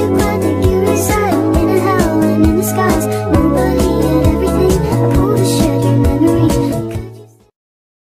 you, but the gear in the hell and in the skies.